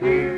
here.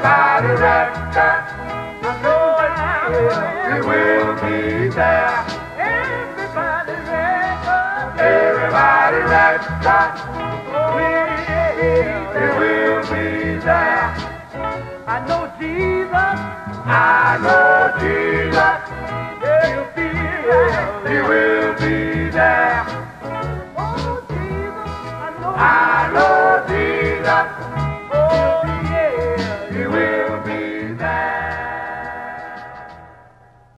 everybody rat tat. I know it now. It will be there. Everybody rat tat. Everybody rat tat. Will be there. I know Jesus. I know Jesus.